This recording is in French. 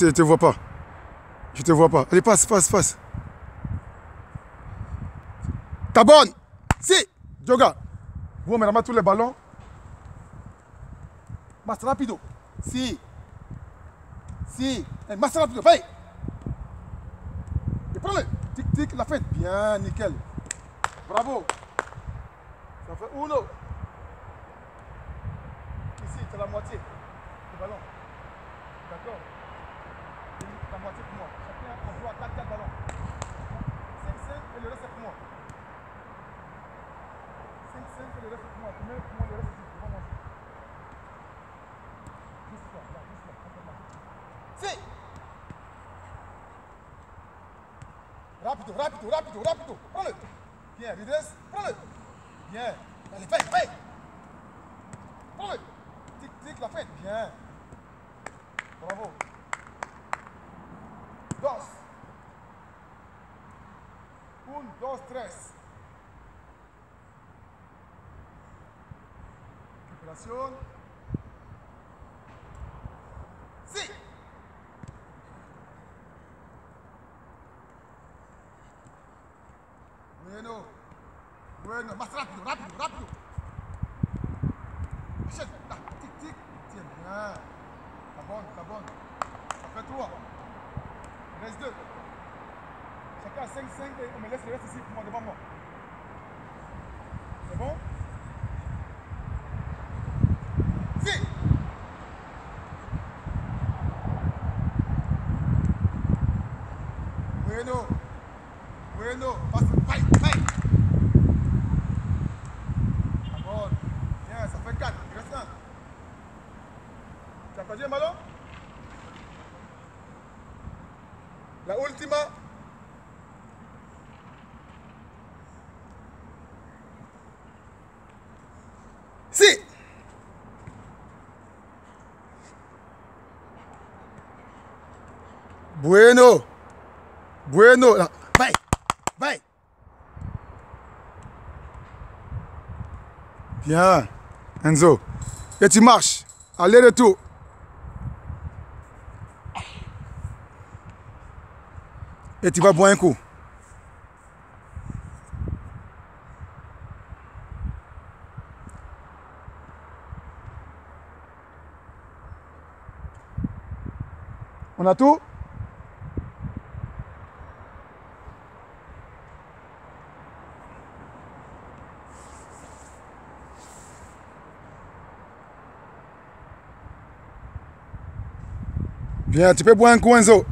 Je te vois pas. Je te vois pas. Allez, passe, passe, passe. Ta bonne Si Joga Vous, maintenant, tous les ballons. Master rapido. Si. Si. Eh, Master rapido. Fais. Et prends-le. Tic, tic, la fête. Bien, nickel. Bravo. Ça fait uno. Ici, c'est la moitié du ballon. D'accord La moitié pour moi. Chacun envoie 4 4 ballons. 5 5 et le reste pour moi. 5 5 et le reste pour moi. Pour moi le reste pour moi. Juste là, là, là. Si Rapido, rapido, rapido, rapido. Prends-le. Bien, redresse. Prends-le. Bien. Allez, fais, fais. Prends-le. Tic, tic, la fête. Bien. Bravo. Dos. Un, dos, tres. Recuperación. Sí. Bueno. Bueno, más rápido, rápido, rápido. Là, tic, tic. Tiens, bien. Ta bonne, ta bonne. Ça 5-5 et on me laisse le reste ici pour moi, devant moi. C'est bon Si Bueno, bueno, passe, bye, bye. D'accord, bien, ça fait 4, il reste 1. Tu as perdu ballon La última. Bueno. Bueno. Là. Vai. Vai. Bien. Enzo. Et tu marches. Aller-retour. Et tu vas boire un coup. On a tout? byatipebwa nkonzo